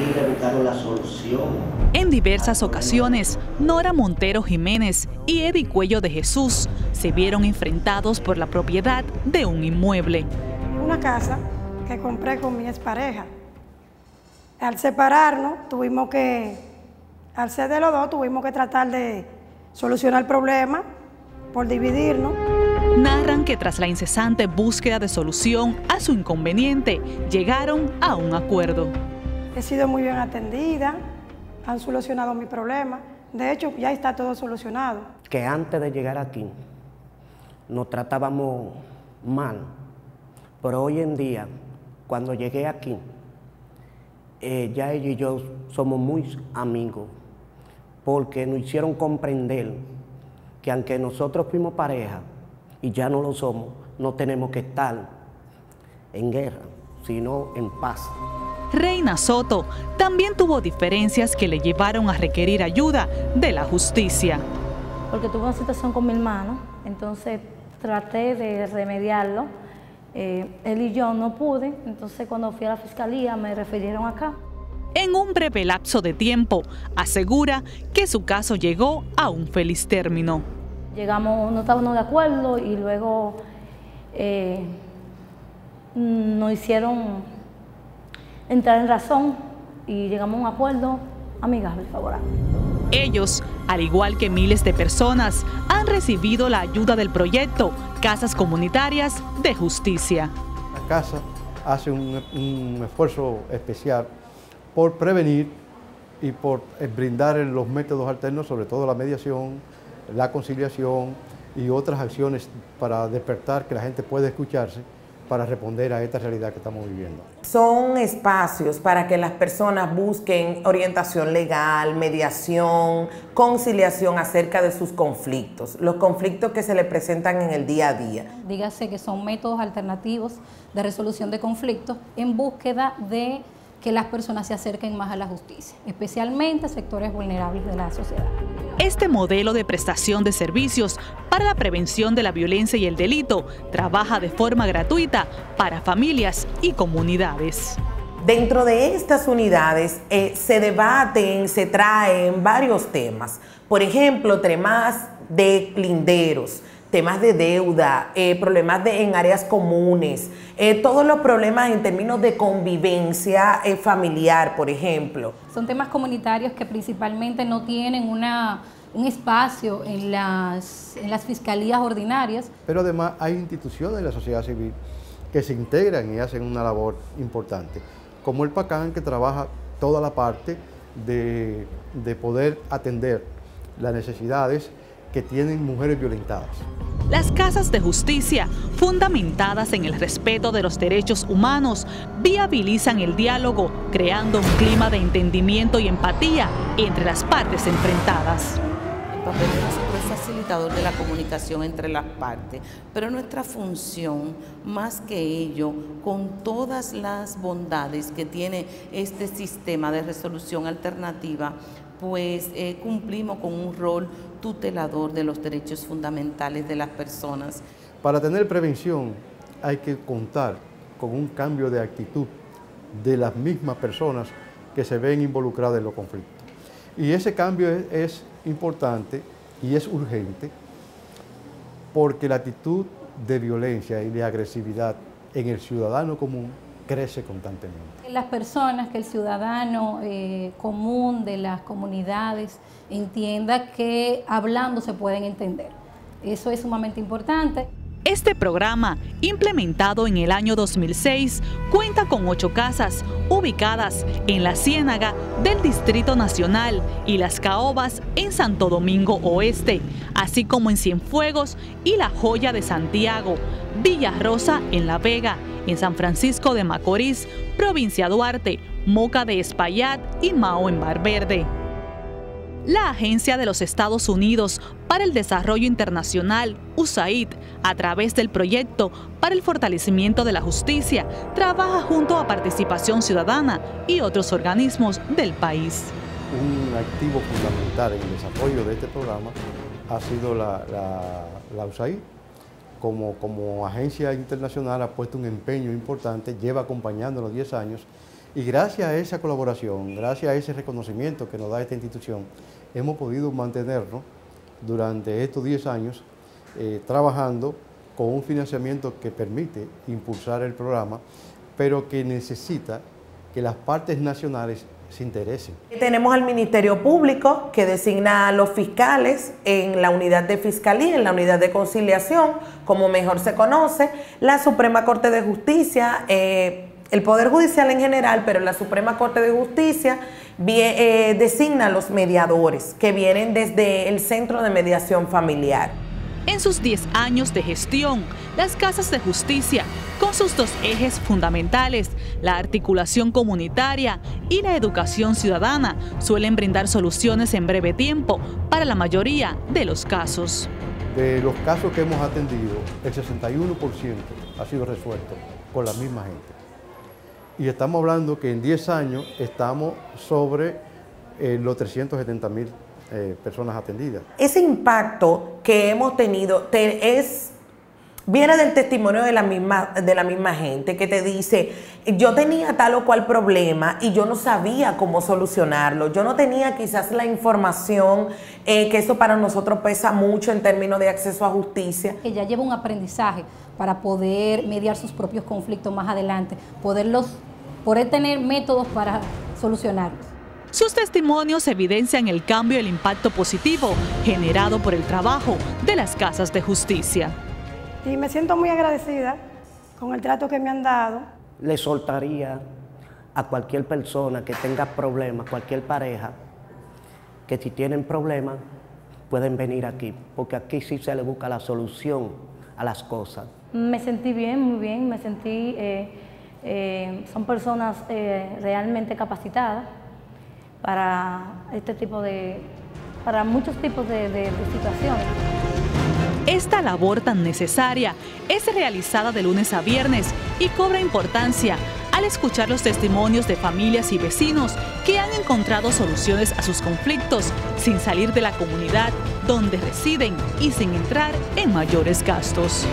y le buscaron la solución. En diversas ocasiones, Nora Montero Jiménez y Eddie Cuello de Jesús se vieron enfrentados por la propiedad de un inmueble. Una casa que compré con mi expareja. Al separarnos, tuvimos que, al ser de los dos, tuvimos que tratar de solucionar el problema por dividirnos. Narran que tras la incesante búsqueda de solución a su inconveniente, llegaron a un acuerdo. He sido muy bien atendida, han solucionado mi problema. De hecho, ya está todo solucionado. Que antes de llegar aquí nos tratábamos mal, pero hoy en día, cuando llegué aquí, eh, ya ella y yo somos muy amigos, porque nos hicieron comprender que aunque nosotros fuimos pareja y ya no lo somos, no tenemos que estar en guerra, sino en paz. Reina Soto también tuvo diferencias que le llevaron a requerir ayuda de la justicia. Porque tuve una situación con mi hermano, entonces traté de remediarlo. Eh, él y yo no pude, entonces cuando fui a la fiscalía me refirieron acá. En un breve lapso de tiempo, asegura que su caso llegó a un feliz término. Llegamos, no estábamos de acuerdo y luego eh, nos hicieron entrar en razón y llegamos a un acuerdo amigable y favorable. Ellos, al igual que miles de personas, han recibido la ayuda del proyecto Casas Comunitarias de Justicia. La casa hace un, un esfuerzo especial por prevenir y por eh, brindar los métodos alternos, sobre todo la mediación, la conciliación y otras acciones para despertar que la gente pueda escucharse para responder a esta realidad que estamos viviendo. Son espacios para que las personas busquen orientación legal, mediación, conciliación acerca de sus conflictos, los conflictos que se le presentan en el día a día. Dígase que son métodos alternativos de resolución de conflictos en búsqueda de que las personas se acerquen más a la justicia, especialmente a sectores vulnerables de la sociedad. Este modelo de prestación de servicios para la prevención de la violencia y el delito trabaja de forma gratuita para familias y comunidades. Dentro de estas unidades eh, se debaten, se traen varios temas. Por ejemplo, temas de linderos, temas de deuda, eh, problemas de, en áreas comunes, eh, todos los problemas en términos de convivencia eh, familiar, por ejemplo. Son temas comunitarios que principalmente no tienen una, un espacio en las, en las fiscalías ordinarias. Pero además hay instituciones de la sociedad civil que se integran y hacen una labor importante, como el PACAN que trabaja toda la parte de, de poder atender las necesidades que tienen mujeres violentadas. Las casas de justicia, fundamentadas en el respeto de los derechos humanos, viabilizan el diálogo, creando un clima de entendimiento y empatía entre las partes enfrentadas. El papel de nosotros es facilitador de la comunicación entre las partes, pero nuestra función, más que ello, con todas las bondades que tiene este sistema de resolución alternativa, pues eh, cumplimos con un rol tutelador de los derechos fundamentales de las personas. Para tener prevención hay que contar con un cambio de actitud de las mismas personas que se ven involucradas en los conflictos. Y ese cambio es, es importante y es urgente porque la actitud de violencia y de agresividad en el ciudadano común crece constantemente. Las personas, que el ciudadano eh, común de las comunidades entienda que hablando se pueden entender. Eso es sumamente importante. Este programa, implementado en el año 2006, cuenta con ocho casas ubicadas en la Ciénaga del Distrito Nacional y Las Caobas en Santo Domingo Oeste, así como en Cienfuegos y La Joya de Santiago, Villa Rosa en La Vega, en San Francisco de Macorís, provincia Duarte, Moca de Espaillat y Mao en Bar Verde. La Agencia de los Estados Unidos para el Desarrollo Internacional, USAID, a través del proyecto para el fortalecimiento de la justicia, trabaja junto a Participación Ciudadana y otros organismos del país. Un activo fundamental en el desarrollo de este programa ha sido la, USAID. Como, como agencia internacional ha puesto un empeño importante, lleva acompañándonos 10 años Y gracias a esa colaboración, gracias a ese reconocimiento que nos da esta institución, hemos podido mantenernos durante estos 10 años eh, trabajando con un financiamiento que permite impulsar el programa, pero que necesita que las partes nacionales se interesen. Tenemos al Ministerio Público que designa a los fiscales en la unidad de fiscalía, en la unidad de conciliación, como mejor se conoce, la Suprema Corte de Justicia, eh, el Poder Judicial en general, pero la Suprema Corte de Justicia eh, designa a los mediadores que vienen desde el Centro de Mediación Familiar. En sus 10 años de gestión, las casas de justicia, con sus dos ejes fundamentales, la articulación comunitaria y la educación ciudadana, suelen brindar soluciones en breve tiempo para la mayoría de los casos. De los casos que hemos atendido, el 61% ha sido resuelto con la misma gente. Y estamos hablando que en 10 años estamos sobre eh, los 370 mil eh, personas atendidas. Ese impacto que hemos tenido es viene del testimonio de la misma de la misma gente que te dice yo tenía tal o cual problema y yo no sabía cómo solucionarlo. Yo no tenía quizás la información eh, que eso para nosotros pesa mucho en términos de acceso a justicia. Ella lleva un aprendizaje para poder mediar sus propios conflictos más adelante poderlos poder tener métodos para solucionarlos sus testimonios evidencian el cambio y el impacto positivo generado por el trabajo de las casas de justicia. Y me siento muy agradecida con el trato que me han dado. Le soltaría a cualquier persona que tenga problemas, cualquier pareja, que si tienen problemas pueden venir aquí, porque aquí sí se le busca la solución a las cosas. Me sentí bien, muy bien, me sentí, eh, eh, son personas eh, realmente capacitadas para este tipo de, para muchos tipos de, situaciones. Esta labor tan necesaria es realizada de lunes a viernes y cobra importancia al escuchar los testimonios de familias y vecinos que han encontrado soluciones a sus conflictos sin salir de la comunidad donde residen y sin entrar en mayores gastos.